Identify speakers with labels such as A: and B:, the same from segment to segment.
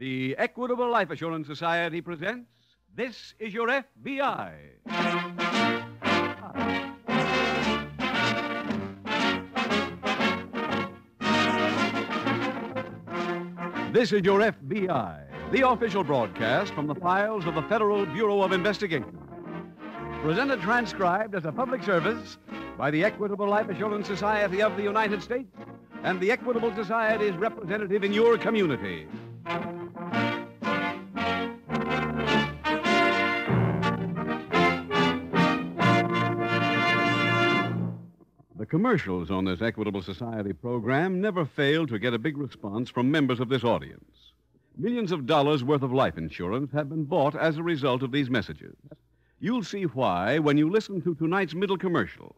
A: The Equitable Life Assurance Society presents This is Your FBI. This is Your FBI, the official broadcast from the files of the Federal Bureau of Investigation. Presented transcribed as a public service by the Equitable Life Assurance Society of the United States and the Equitable Society's representative in your community. Commercials on this Equitable Society program never fail to get a big response from members of this audience. Millions of dollars worth of life insurance have been bought as a result of these messages. You'll see why when you listen to tonight's middle commercial.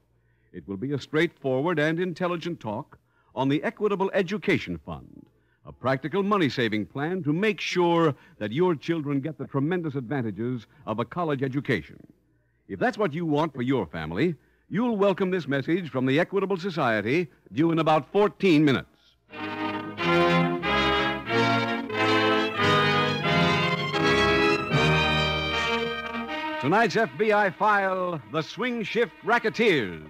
A: It will be a straightforward and intelligent talk on the Equitable Education Fund, a practical money saving plan to make sure that your children get the tremendous advantages of a college education. If that's what you want for your family, you'll welcome this message from the Equitable Society due in about 14 minutes. Tonight's FBI file The Swing Shift Racketeers.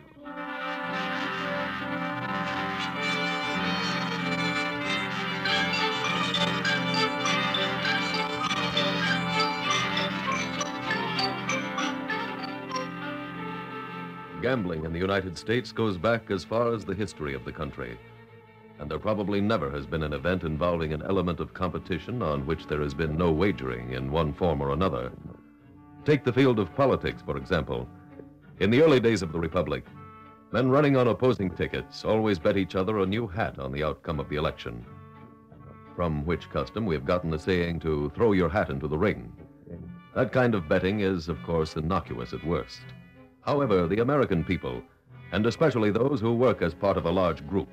B: Gambling in the United States goes back as far as the history of the country. And there probably never has been an event involving an element of competition on which there has been no wagering in one form or another. Take the field of politics, for example. In the early days of the Republic, men running on opposing tickets always bet each other a new hat on the outcome of the election. From which custom we have gotten the saying to throw your hat into the ring. That kind of betting is, of course, innocuous at worst. However, the American people, and especially those who work as part of a large group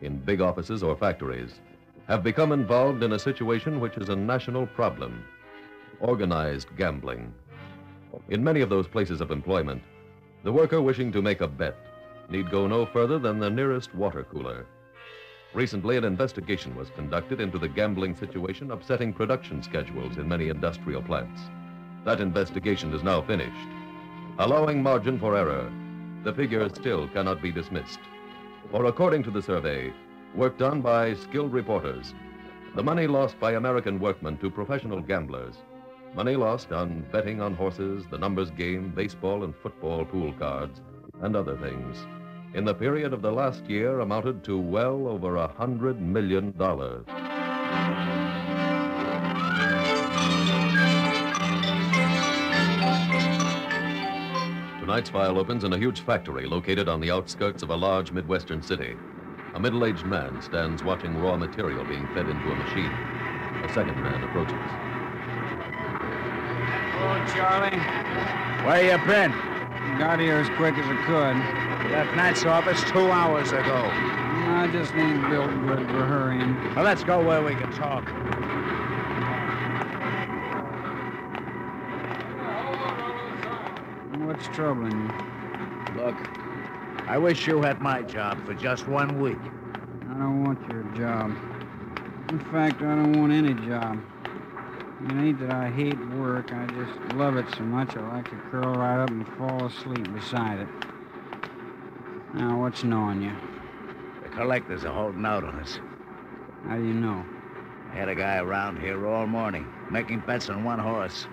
B: in big offices or factories, have become involved in a situation which is a national problem organized gambling. In many of those places of employment, the worker wishing to make a bet need go no further than the nearest water cooler. Recently, an investigation was conducted into the gambling situation upsetting production schedules in many industrial plants. That investigation is now finished. Allowing margin for error, the figure still cannot be dismissed. For according to the survey, work done by skilled reporters, the money lost by American workmen to professional gamblers, money lost on betting on horses, the numbers game, baseball and football pool cards, and other things, in the period of the last year amounted to well over a hundred million dollars. Tonight's file opens in a huge factory located on the outskirts of a large Midwestern city. A middle aged man stands watching raw material being fed into a machine. A second man approaches.
C: Hello, Charlie.
D: Where you been?
C: Got here as quick as I could.
D: Left Nat's office two hours ago.
C: I just ain't built good for hurrying.
D: Well, let's go where we can talk.
C: What's troubling you?
D: Look, I wish you had my job for just one week.
C: I don't want your job. In fact, I don't want any job. It ain't that I hate work. I just love it so much I like to curl right up and fall asleep beside it. Now, what's gnawing you?
D: The collectors are holding out on us.
C: How do you know?
D: I had a guy around here all morning, making bets on one horse.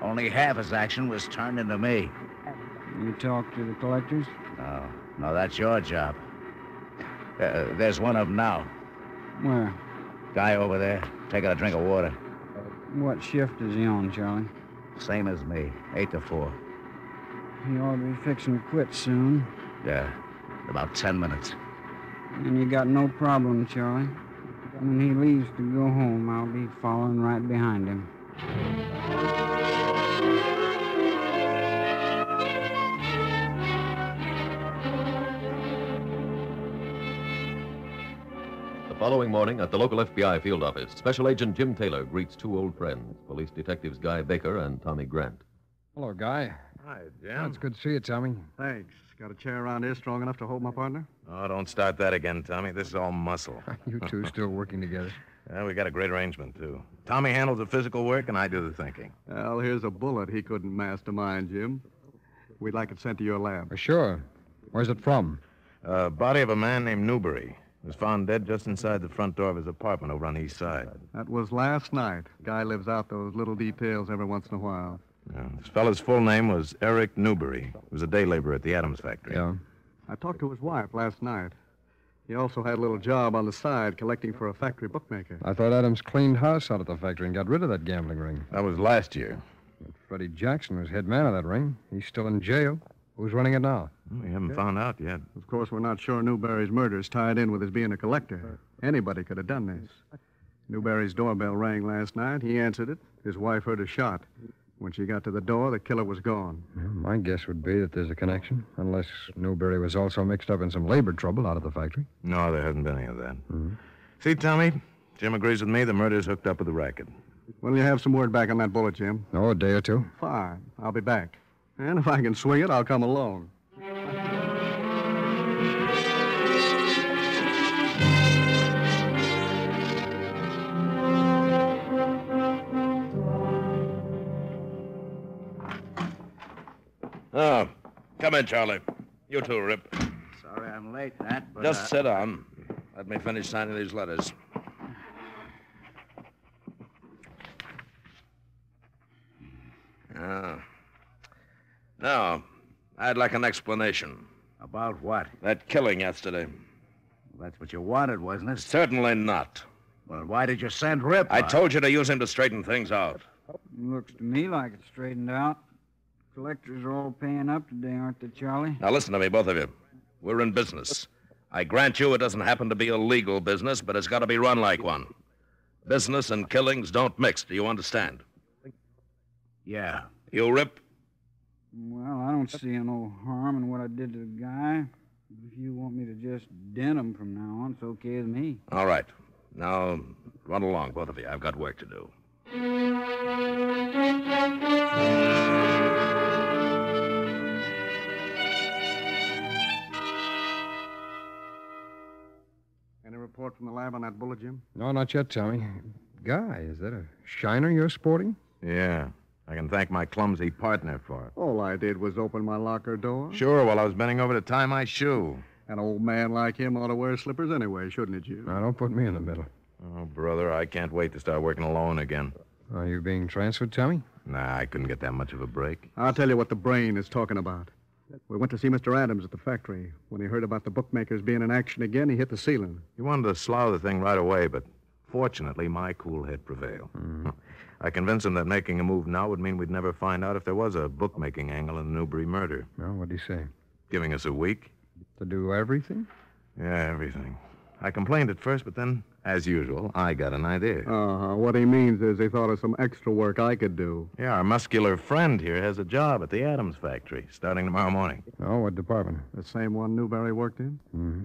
D: Only half his action was turned into me.
C: You talk to the collectors?
D: No, no, that's your job. Uh, there's one of them now.
C: Where?
D: Guy over there, taking a drink of water.
C: What shift is he on, Charlie?
D: Same as me, eight to four.
C: He ought to be fixing to quit soon.
D: Yeah, about ten minutes.
C: And you got no problem, Charlie. When he leaves to go home, I'll be following right behind him.
B: The following morning at the local FBI field office, Special Agent Jim Taylor greets two old friends, Police Detectives Guy Baker and Tommy Grant.
E: Hello, Guy. Hi,
F: Yeah, it's good to see you, Tommy.
E: Thanks. Got a chair around here strong enough to hold my partner?
G: Oh, don't start that again, Tommy. This is all muscle.
F: you two still working together.
G: Yeah, we got a great arrangement, too. Tommy handles the physical work, and I do the thinking.
E: Well, here's a bullet he couldn't mastermind, Jim. We'd like it sent to your lab.
F: Uh, sure. Where's it from?
G: Uh, body of a man named Newbury was found dead just inside the front door of his apartment over on the east side.
E: That was last night. Guy lives out those little details every once in a while.
G: Yeah, this fellow's full name was Eric Newbury. He was a day laborer at the Adams factory.
F: Yeah.
E: I talked to his wife last night. He also had a little job on the side collecting for a factory bookmaker.
F: I thought Adams cleaned house out at the factory and got rid of that gambling ring.
G: That was last year.
F: But Freddie Jackson was head man of that ring. He's still in jail. Who's running it now?
G: We haven't found out yet.
E: Of course, we're not sure Newberry's murder is tied in with his being a collector. Anybody could have done this. Newberry's doorbell rang last night. He answered it. His wife heard a shot. When she got to the door, the killer was gone.
F: Well, my guess would be that there's a connection, unless Newberry was also mixed up in some labor trouble out of the factory.
G: No, there hasn't been any of that.
F: Mhm.
G: See, Tommy, Jim agrees with me. The murder's hooked up with the racket.
E: Will you have some word back on that bullet, Jim?
F: Oh, a day or two.
E: Fine. I'll be back. And if I can swing it, I'll come along.
G: Come in, Charlie. You too, Rip.
D: Sorry I'm late, Nat, but.
G: Just
D: uh,
G: sit down. Let me finish signing these letters. Now, I'd like an explanation.
D: About what?
G: That killing yesterday.
D: That's what you wanted, wasn't it?
G: Certainly not.
D: Well, why did you send Rip?
G: I told you to use him to straighten things out.
C: Looks to me like it's straightened out. Collectors are all paying up today, aren't they, Charlie?
G: Now, listen to me, both of you. We're in business. I grant you it doesn't happen to be a legal business, but it's got to be run like one. Business and killings don't mix. Do you understand?
D: Yeah.
G: You, Rip?
C: Well, I don't see no harm in what I did to the guy. If you want me to just dent him from now on, it's okay with me.
G: All right. Now, run along, both of you. I've got work to do.
E: Report from the lab on that bullet, Jim?
F: No, not yet, Tommy. Guy, is that a shiner you're sporting?
G: Yeah. I can thank my clumsy partner for it.
E: All I did was open my locker door.
G: Sure, while I was bending over to tie my shoe.
E: An old man like him ought to wear slippers anyway, shouldn't it, Jim?
F: Now, don't put me in the middle.
G: Oh, brother, I can't wait to start working alone again.
F: Are you being transferred, Tommy?
G: Nah, I couldn't get that much of a break.
E: I'll tell you what the brain is talking about. We went to see Mr. Adams at the factory. When he heard about the bookmakers being in action again, he hit the ceiling.
G: He wanted to slough the thing right away, but fortunately, my cool head prevailed. Mm-hmm. I convinced him that making a move now would mean we'd never find out if there was a bookmaking angle in the Newbury murder.
F: Well, what'd he say?
G: Giving us a week?
F: To do everything?
G: Yeah, everything. I complained at first, but then, as usual, I got an idea.
E: Uh-huh. What he means is he thought of some extra work I could do.
G: Yeah, our muscular friend here has a job at the Adams factory starting tomorrow morning.
F: Oh, what department?
E: The same one Newberry worked in?
F: Mm-hmm.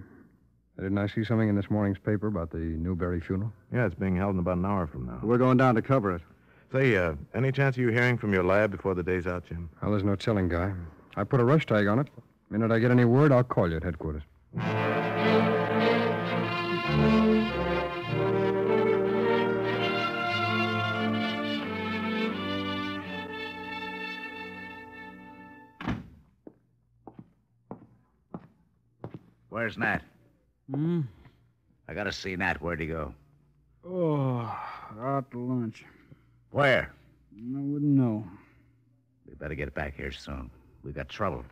F: Didn't I see something in this morning's paper about the Newberry funeral?
G: Yeah, it's being held in about an hour from now.
E: We're going down to cover it.
G: Say, uh, any chance of you hearing from your lab before the day's out, Jim?
F: Well, there's no telling, Guy. I put a rush tag on it. Minute I get any word, I'll call you at headquarters.
D: Where's Nat?
C: Hmm?
D: I gotta see Nat. Where'd he go?
C: Oh, out to lunch.
D: Where?
C: I wouldn't know.
D: We better get back here soon. We got trouble.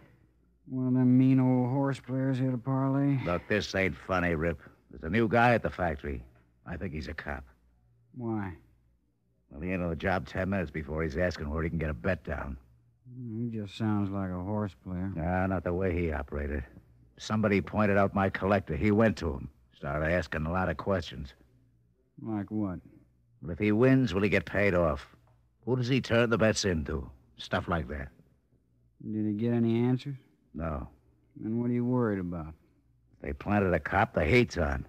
C: One of them mean old horse players here to parley.
D: Look, this ain't funny, Rip. There's a new guy at the factory. I think he's a cop.
C: Why?
D: Well, he ain't on the job ten minutes before he's asking where he can get a bet down.
C: He just sounds like a horse player.
D: Nah, not the way he operated. Somebody pointed out my collector. He went to him. Started asking a lot of questions.
C: Like what?
D: Well, if he wins, will he get paid off? Who does he turn the bets into? Stuff like that.
C: Did he get any answers?
D: No.
C: And what are you worried about?
D: They planted a cop the hate's on.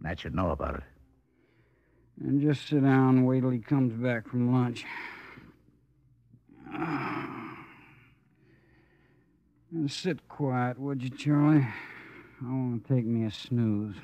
D: That should know about it.
C: And just sit down and wait till he comes back from lunch. Ah. And sit quiet, would you, Charlie? I want to take me a snooze.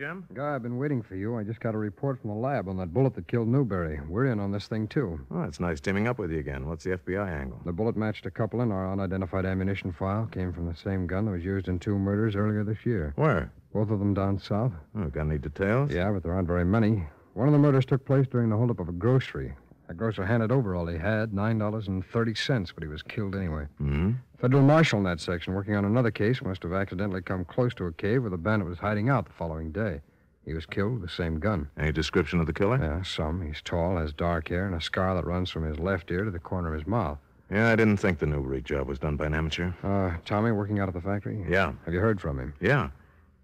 G: Jim?
F: Guy, I've been waiting for you. I just got a report from the lab on that bullet that killed Newberry. We're in on this thing, too.
G: Oh, it's nice teaming up with you again. What's the FBI angle?
F: The bullet matched a couple in our unidentified ammunition file. Came from the same gun that was used in two murders earlier this year.
G: Where?
F: Both of them down south.
G: Oh, got any details?
F: Yeah, but there aren't very many. One of the murders took place during the holdup of a grocery. The grocer handed over all he had, $9.30, but he was killed anyway.
G: Hmm?
F: Federal marshal in that section, working on another case, must have accidentally come close to a cave where the bandit was hiding out the following day. He was killed with the same gun.
G: Any description of the killer?
F: Yeah, some. He's tall, has dark hair, and a scar that runs from his left ear to the corner of his mouth.
G: Yeah, I didn't think the Newbury job was done by an amateur.
F: Uh, Tommy working out at the factory?
G: Yeah.
F: Have you heard from him?
G: Yeah.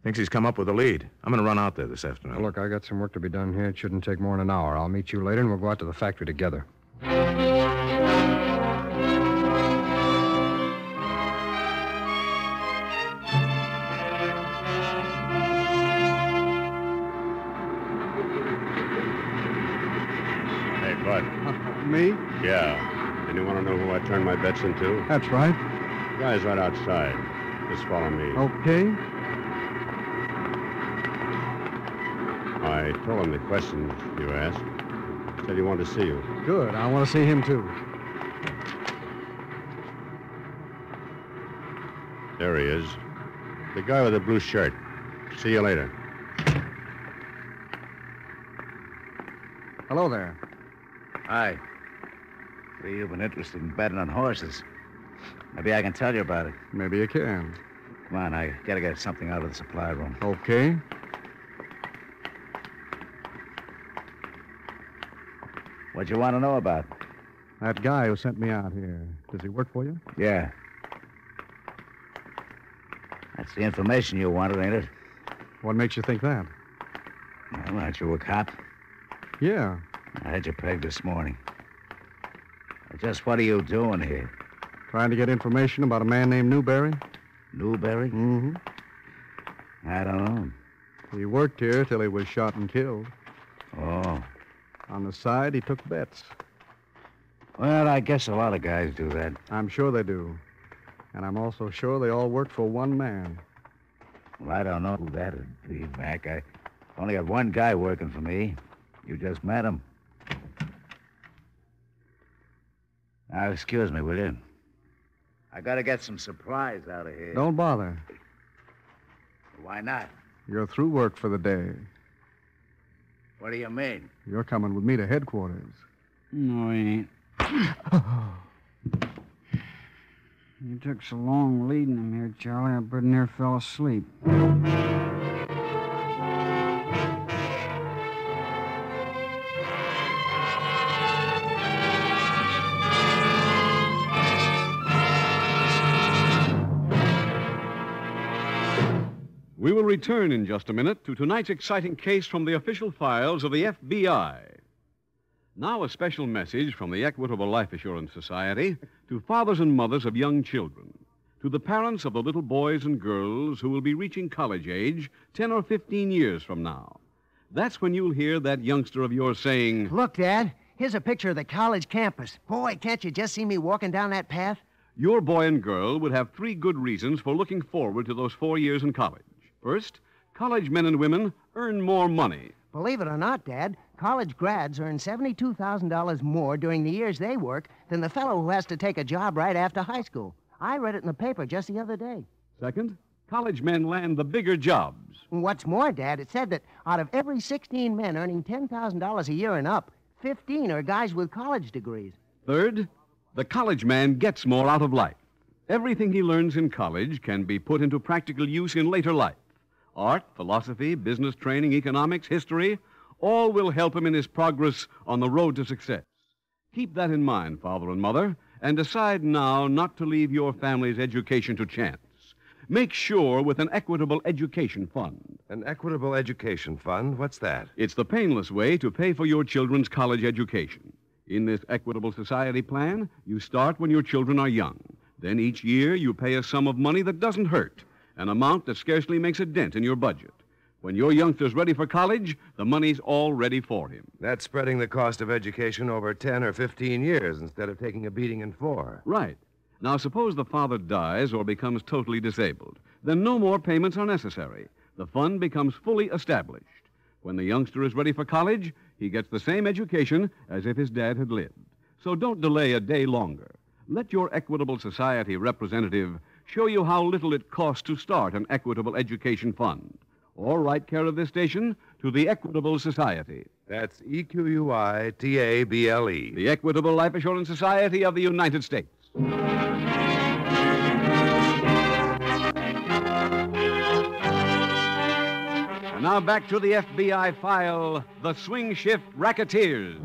G: Thinks he's come up with a lead. I'm going to run out there this afternoon.
F: Well, look, I got some work to be done here. It shouldn't take more than an hour. I'll meet you later, and we'll go out to the factory together.
H: Hey, Bud.
E: Me?
H: Yeah. And you want to know who I turned my bets into?
E: That's right.
H: The guy's right outside. Just follow me.
E: Okay.
H: I told him the questions you asked. Said he wanted to see you.
E: Good. I want to see him, too.
H: There he is. The guy with the blue shirt. See you later.
E: Hello there.
D: Hi. See, you've been interested in betting on horses. Maybe I can tell you about it.
E: Maybe you can.
D: Come on, I gotta get something out of the supply room.
E: Okay.
D: What you want to know about?
E: That guy who sent me out here. Does he work for you?
D: Yeah. That's the information you wanted, ain't it?
E: What makes you think that?
D: Well, aren't you a cop?
E: Yeah.
D: I had you pegged this morning. Just what are you doing here?
E: Trying to get information about a man named Newberry?
D: Newberry?
E: Mm-hmm.
D: I don't know.
E: He worked here till he was shot and killed.
D: Oh.
E: On the side, he took bets.
D: Well, I guess a lot of guys do that.
E: I'm sure they do. And I'm also sure they all work for one man.
D: Well, I don't know who that'd be, Mac. I only got one guy working for me. You just met him. Now, excuse me, will you? I gotta get some supplies out of here.
E: Don't bother.
D: Why not?
E: You're through work for the day.
D: What do you mean?
E: You're coming with me to headquarters.
C: No, he ain't. you took so long leading him here, Charlie, I pretty near fell asleep.
A: Return in just a minute to tonight's exciting case from the official files of the FBI. Now, a special message from the Equitable Life Assurance Society to fathers and mothers of young children, to the parents of the little boys and girls who will be reaching college age 10 or 15 years from now. That's when you'll hear that youngster of yours saying,
I: Look, Dad, here's a picture of the college campus. Boy, can't you just see me walking down that path?
A: Your boy and girl would have three good reasons for looking forward to those four years in college. First, college men and women earn more money.
I: Believe it or not, Dad, college grads earn $72,000 more during the years they work than the fellow who has to take a job right after high school. I read it in the paper just the other day.
A: Second, college men land the bigger jobs.
I: What's more, Dad, it said that out of every 16 men earning $10,000 a year and up, 15 are guys with college degrees.
A: Third, the college man gets more out of life. Everything he learns in college can be put into practical use in later life. Art, philosophy, business training, economics, history, all will help him in his progress on the road to success. Keep that in mind, father and mother, and decide now not to leave your family's education to chance. Make sure with an equitable education fund.
J: An equitable education fund? What's that?
A: It's the painless way to pay for your children's college education. In this Equitable Society plan, you start when your children are young. Then each year you pay a sum of money that doesn't hurt. An amount that scarcely makes a dent in your budget. When your youngster's ready for college, the money's all ready for him.
J: That's spreading the cost of education over 10 or 15 years instead of taking a beating in four.
A: Right. Now, suppose the father dies or becomes totally disabled. Then no more payments are necessary. The fund becomes fully established. When the youngster is ready for college, he gets the same education as if his dad had lived. So don't delay a day longer. Let your Equitable Society representative show you how little it costs to start an Equitable Education Fund. Or write care of this station to the Equitable Society.
J: That's E Q U I T A B L E.
A: The Equitable Life Assurance Society of the United States. And now back to the FBI file The Swing Shift Racketeers.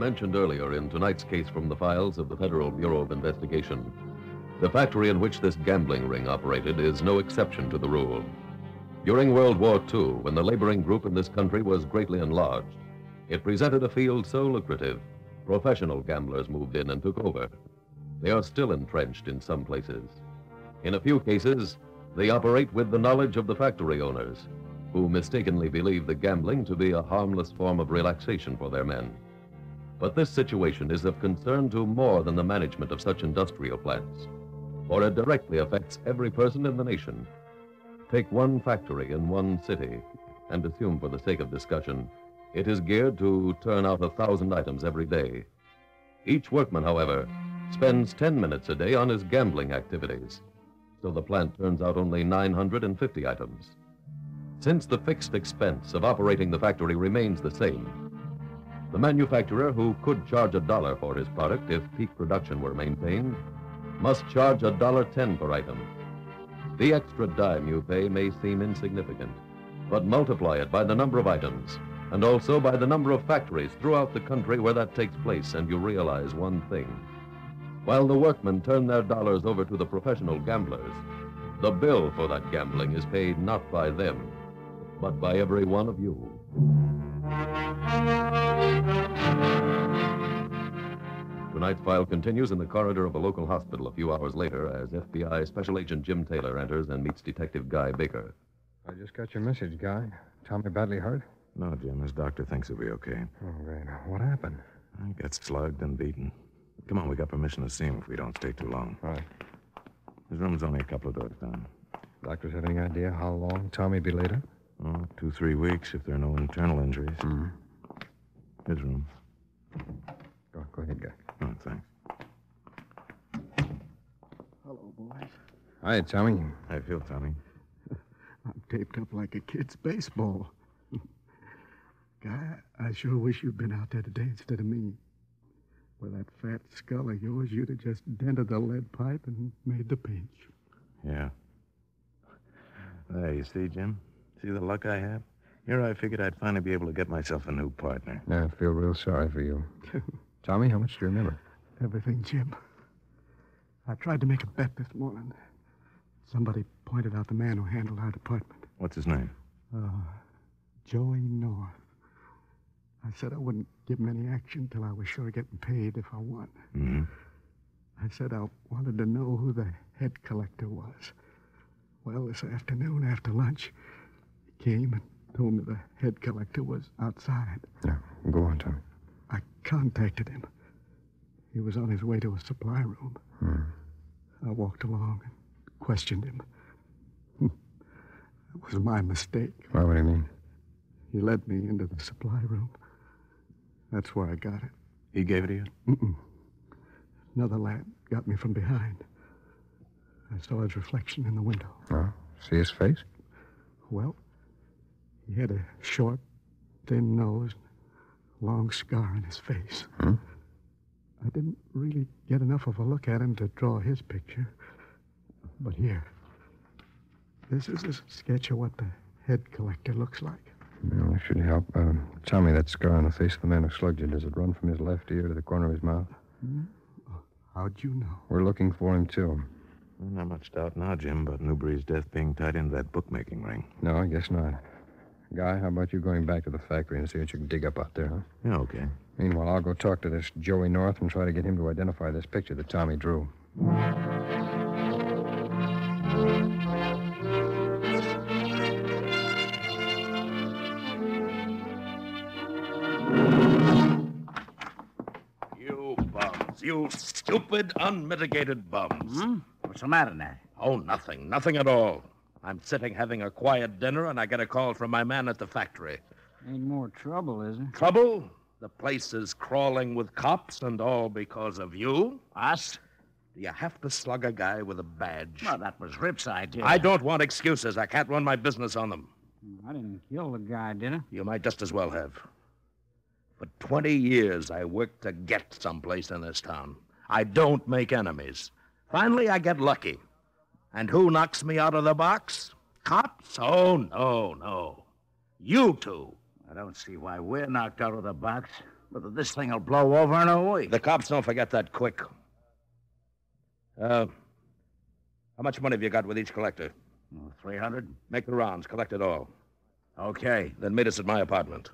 B: Mentioned earlier in tonight's case from the files of the Federal Bureau of Investigation, the factory in which this gambling ring operated is no exception to the rule. During World War II, when the laboring group in this country was greatly enlarged, it presented a field so lucrative, professional gamblers moved in and took over. They are still entrenched in some places. In a few cases, they operate with the knowledge of the factory owners, who mistakenly believe the gambling to be a harmless form of relaxation for their men. But this situation is of concern to more than the management of such industrial plants, for it directly affects every person in the nation. Take one factory in one city, and assume for the sake of discussion, it is geared to turn out a thousand items every day. Each workman, however, spends 10 minutes a day on his gambling activities, so the plant turns out only 950 items. Since the fixed expense of operating the factory remains the same, the manufacturer, who could charge a dollar for his product if peak production were maintained, must charge a dollar ten per item. The extra dime you pay may seem insignificant, but multiply it by the number of items and also by the number of factories throughout the country where that takes place, and you realize one thing. While the workmen turn their dollars over to the professional gamblers, the bill for that gambling is paid not by them, but by every one of you. Tonight's file continues in the corridor of a local hospital a few hours later as FBI Special Agent Jim Taylor enters and meets Detective Guy Baker.
F: I just got your message, Guy. Tommy badly hurt?
G: No, Jim, his doctor thinks he'll be okay.
F: Oh, great. What happened?
G: I got slugged and beaten. Come on, we got permission to see him if we don't stay too long.
F: All right.
G: His room's only a couple of doors down.
F: Doctors have any idea how long Tommy be laid up?
G: Oh, two, three weeks if there are no internal injuries.
F: Mm-hmm.
G: His room.
F: Go, go ahead, Guy.
G: Oh, thanks.
E: Hello, boys.
F: Hi, Tommy.
G: How you feel, Tommy?
E: I'm taped up like a kid's baseball. Guy, I sure wish you'd been out there today instead of me. With that fat skull of yours, you'd have just dented the lead pipe and made the pinch.
G: Yeah. There, you see, Jim? See the luck I have? Here I figured I'd finally be able to get myself a new partner.
F: I feel real sorry for you. Tommy, how much do you remember?
E: Everything, Jim. I tried to make a bet this morning. Somebody pointed out the man who handled our department.
G: What's his name?
E: Uh, Joey North. I said I wouldn't give him any action till I was sure of getting paid if I won.
G: Mm-hmm.
E: I said I wanted to know who the head collector was. Well, this afternoon after lunch, he came and told me the head collector was outside.
F: Yeah, go on, Tommy.
E: I contacted him. He was on his way to a supply room.
F: Hmm.
E: I walked along and questioned him. It was my mistake.
F: Well, what do you mean?
E: He led me into the supply room. That's where I got it.
G: He gave it to you?
E: Mm-mm. Another lad got me from behind. I saw his reflection in the window.
F: Oh, see his face?
E: Well, he had a short, thin nose, long scar on his face.
F: Hmm?
E: I didn't really get enough of a look at him to draw his picture. But here, this is a sketch of what the head collector looks like.
F: No, it should help. Uh, Tommy, that scar on the face of the man who slugged you, does it run from his left ear to the corner of his mouth?
E: Hmm? How'd you know?
F: We're looking for him, too.
G: Well, not much doubt now, Jim, about Newbury's death being tied into that bookmaking ring.
F: No, I guess not. Guy, how about you going back to the factory and see what you can dig up out there, huh?
G: Yeah, okay.
F: Meanwhile, I'll go talk to this Joey North and try to get him to identify this picture that Tommy drew.
K: You bums. You stupid, unmitigated bums.
D: Hmm? What's the matter, Nat?
K: Oh, nothing. Nothing at all. I'm sitting having a quiet dinner, and I get a call from my man at the factory.
C: Ain't more trouble, is there?
K: Trouble? The place is crawling with cops, and all because of you?
D: Us?
K: Do you have to slug a guy with a badge?
D: Well, that was Rip's idea.
K: I don't want excuses. I can't run my business on them.
C: I didn't kill the guy, did I?
K: You might just as well have. For 20 years, I worked to get someplace in this town. I don't make enemies. Finally, I get lucky. And who knocks me out of the box? Cops? Oh, no, no. You two.
D: I don't see why we're knocked out of the box. Whether this thing will blow over in a week.
K: The cops don't forget that quick. Uh, how much money have you got with each collector?
D: Oh, 300?
K: Make the rounds. Collect it all.
D: Okay.
K: Then meet us at my apartment.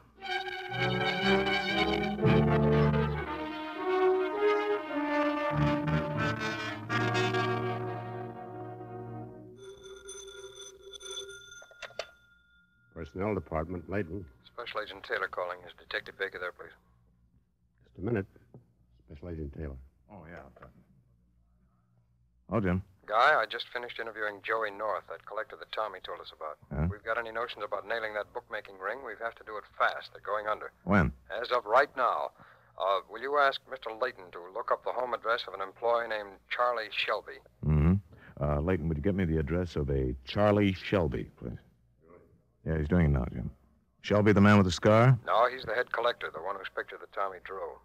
H: Personnel Department, Layton.
L: Special Agent Taylor calling. Is Detective Baker there, please?
H: Just a minute. Special Agent Taylor.
J: Oh, yeah.
G: Oh, Jim.
L: Guy, I just finished interviewing Joey North, that collector that Tommy told us about.
G: Huh?
L: We've got any notions about nailing that bookmaking ring, we have to do it fast. They're going under.
G: When?
L: As of right now, uh, will you ask Mr. Layton to look up the home address of an employee named Charlie Shelby?
G: Mm-hmm. Uh, Leighton, would you get me the address of a Charlie Shelby, please? Yeah, he's doing it now, Jim. Shelby, the man with the scar?
L: No, he's the head collector, the one whose picture that Tommy drew.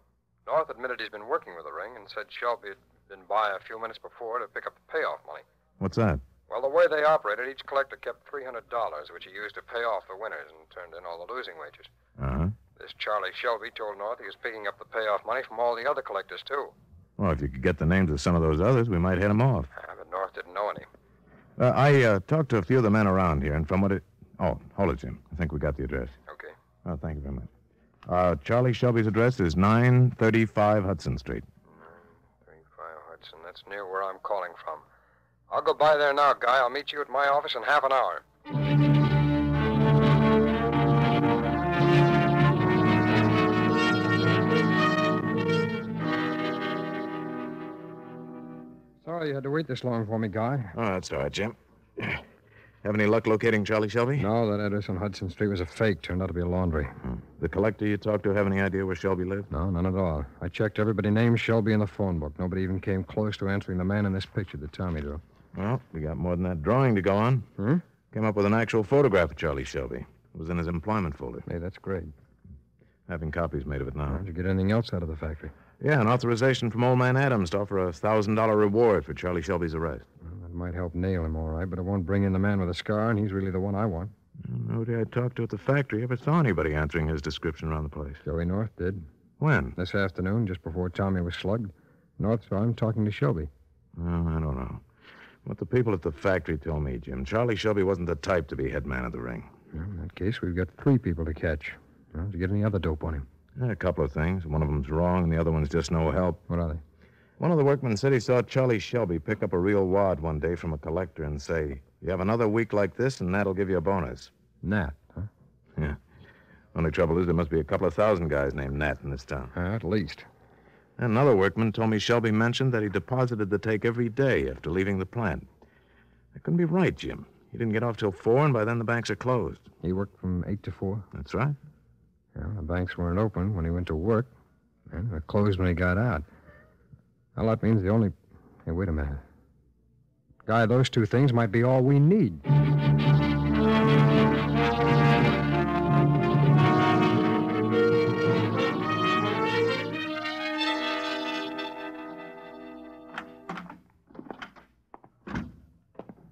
L: North admitted he's been working with the ring and said Shelby had been by a few minutes before to pick up the payoff money.
G: What's that?
L: Well, the way they operated, each collector kept $300, which he used to pay off the winners and turned in all the losing wages.
G: Uh-huh.
L: This Charlie Shelby told North he was picking up the payoff money from all the other collectors, too.
G: Well, if you could get the names of some of those others, we might hit them off.
L: Uh, but North didn't know any.
G: Uh, I uh, talked to a few of the men around here, and from what it... Oh, hold it, Jim. I think we got the address.
L: Okay.
G: Oh, thank you very much. Uh, Charlie Shelby's address is 935 Hudson Street.
L: 35 Hudson. That's near where I'm calling from. I'll go by there now, Guy. I'll meet you at my office in half an hour.
F: Sorry you had to wait this long for me, Guy.
G: Oh, that's all right, Jim. Have any luck locating Charlie Shelby?
F: No, that address on Hudson Street was a fake. Turned out to be a laundry.
G: The collector you talked to have any idea where Shelby lived?
F: No, none at all. I checked everybody named Shelby in the phone book. Nobody even came close to answering the man in this picture that Tommy drew.
G: Well, we got more than that drawing to go on.
F: Hmm?
G: Came up with an actual photograph of Charlie Shelby. It was in his employment folder.
F: Hey, that's great.
G: Having copies made of it now.
F: Did you get anything else out of the factory?
G: Yeah, an authorization from old man Adams to offer a thousand dollar reward for Charlie Shelby's arrest.
F: That might help nail him, all right, but it won't bring in the man with the scar, and he's really the one I want.
G: Nobody I talked to at the factory ever saw anybody answering his description around the place.
F: Joey North did.
G: When?
F: This afternoon, just before Tommy was slugged. North saw him talking to Shelby.
G: Well, I don't know. What the people at the factory told me, Jim, Charlie Shelby wasn't the type to be head man of the ring.
F: Well, in that case, we've got three people to catch. Well, did you get any other dope on him?
G: Yeah, a couple of things. One of them's wrong, and the other one's just no help.
F: What are they?
G: One of the workmen said he saw Charlie Shelby pick up a real wad one day from a collector and say, You have another week like this, and that'll give you a bonus.
F: Nat, huh?
G: Yeah. Only trouble is there must be a couple of thousand guys named Nat in this town.
F: Uh, at least.
G: Another workman told me Shelby mentioned that he deposited the take every day after leaving the plant. That couldn't be right, Jim. He didn't get off till four, and by then the banks are closed.
F: He worked from 8 to 4?
G: That's right.
F: Well, the banks weren't open when he went to work, and they're closed when he got out. Well, that means the only. Hey, wait a minute. Guy, those two things might be all we need.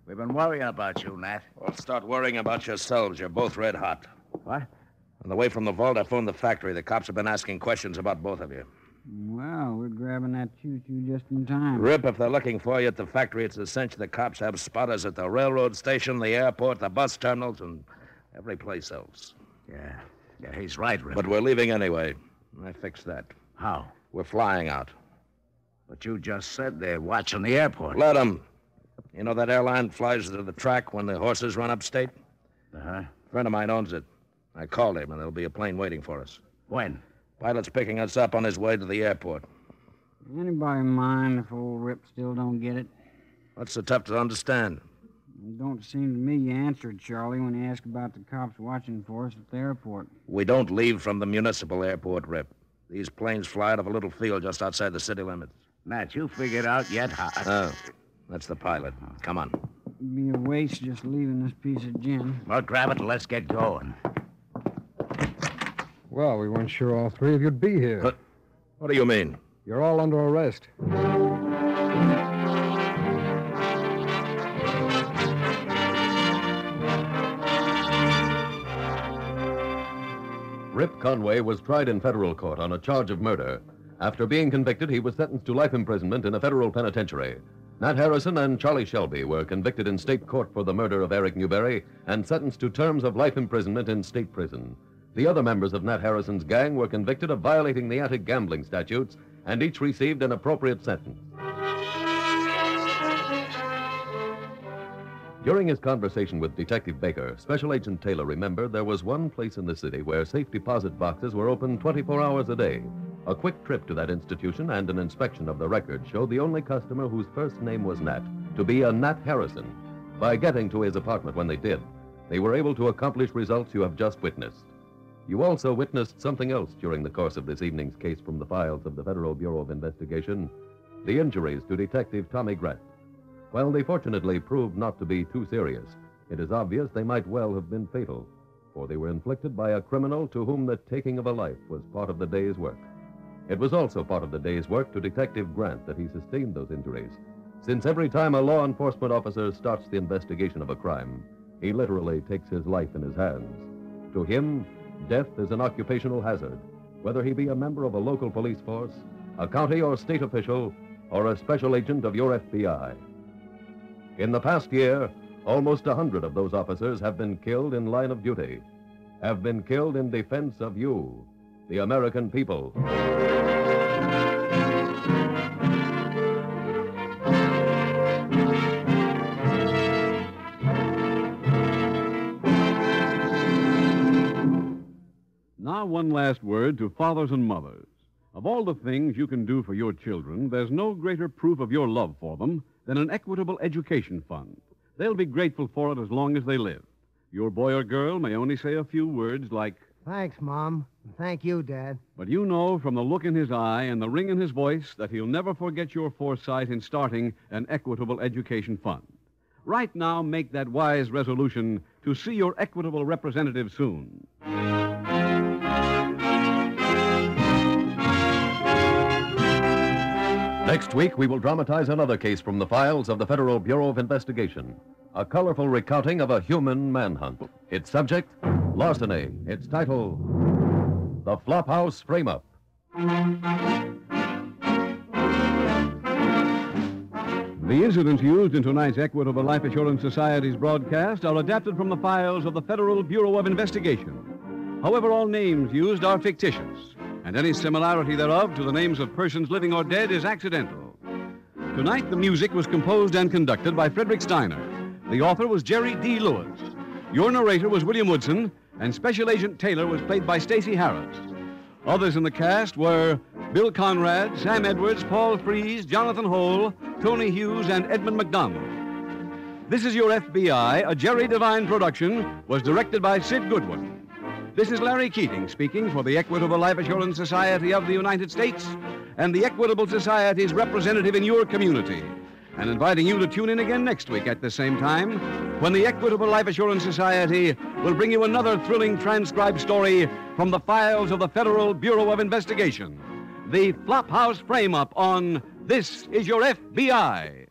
D: We've been worrying about you, Nat.
K: Well, start worrying about yourselves. You're both red hot.
D: What?
K: On the way from the vault, I phoned the factory. The cops have been asking questions about both of you.
C: Well, we're grabbing that choo-choo just in time.
K: Rip, if they're looking for you at the factory, it's a cinch the cops have spotters at the railroad station, the airport, the bus terminals, and every place else.
D: Yeah. Yeah, he's right, Rip.
K: But we're leaving anyway. I fixed that.
D: How?
K: We're flying out.
D: But you just said they're watching the airport.
K: Let them. You know that airline flies to the track when the horses run upstate?
D: Uh-huh.
K: A friend of mine owns it. I called him, and there'll be a plane waiting for us.
D: When?
K: Pilot's picking us up on his way to the airport.
C: Anybody mind if old Rip still don't get it?
K: What's so tough to understand?
C: It don't seem to me you answered Charlie when he asked about the cops watching for us at the airport.
K: We don't leave from the municipal airport, Rip. These planes fly out of a little field just outside the city limits.
D: Matt, you figured out yet how.
K: Oh, that's the pilot. Come on.
C: It'd be a waste just leaving this piece of gin.
D: Well, grab it and let's get going.
F: Well, we weren't sure all three of you'd be here.
K: What, what do you mean?
F: You're all under arrest.
B: Rip Conway was tried in federal court on a charge of murder. After being convicted, he was sentenced to life imprisonment in a federal penitentiary. Nat Harrison and Charlie Shelby were convicted in state court for the murder of Eric Newberry and sentenced to terms of life imprisonment in state prison. The other members of Nat Harrison's gang were convicted of violating the anti gambling statutes and each received an appropriate sentence. During his conversation with Detective Baker, Special Agent Taylor remembered there was one place in the city where safe deposit boxes were open 24 hours a day. A quick trip to that institution and an inspection of the record showed the only customer whose first name was Nat to be a Nat Harrison. By getting to his apartment when they did, they were able to accomplish results you have just witnessed. You also witnessed something else during the course of this evening's case from the files of the Federal Bureau of Investigation the injuries to Detective Tommy Grant. While they fortunately proved not to be too serious, it is obvious they might well have been fatal, for they were inflicted by a criminal to whom the taking of a life was part of the day's work. It was also part of the day's work to Detective Grant that he sustained those injuries, since every time a law enforcement officer starts the investigation of a crime, he literally takes his life in his hands. To him, death is an occupational hazard, whether he be a member of a local police force, a county or state official, or a special agent of your FBI. In the past year, almost a hundred of those officers have been killed in line of duty, have been killed in defense of you, the American people.
A: Now, one last word to fathers and mothers. Of all the things you can do for your children, there's no greater proof of your love for them than an equitable education fund. They'll be grateful for it as long as they live. Your boy or girl may only say a few words like,
I: Thanks, Mom. And Thank you, Dad.
A: but you know from the look in his eye and the ring in his voice that he'll never forget your foresight in starting an equitable education fund. Right now, make that wise resolution to see your equitable representative soon.
B: Next week, we will dramatize another case from the files of the Federal Bureau of Investigation. A colorful recounting of a human manhunt. Its subject, larceny. Its title, The Flophouse Frame Up.
A: The incidents used in tonight's Equitable Life Assurance Society's broadcast are adapted from the files of the Federal Bureau of Investigation. However, all names used are fictitious, and any similarity thereof to the names of persons living or dead is accidental. Tonight, the music was composed and conducted by Frederick Steiner. The author was Jerry D. Lewis. Your narrator was William Woodson, and Special Agent Taylor was played by Stacy Harris. Others in the cast were Bill Conrad, Sam Edwards, Paul Frees, Jonathan Hole, Tony Hughes, and Edmund McDonald. This is Your FBI, a Jerry Devine production, was directed by Sid Goodwin. This is Larry Keating speaking for the Equitable Life Assurance Society of the United States and the Equitable Society's representative in your community, and inviting you to tune in again next week at the same time when the Equitable Life Assurance Society will bring you another thrilling transcribed story from the files of the Federal Bureau of Investigation. The Flophouse Frame Up on This Is Your FBI.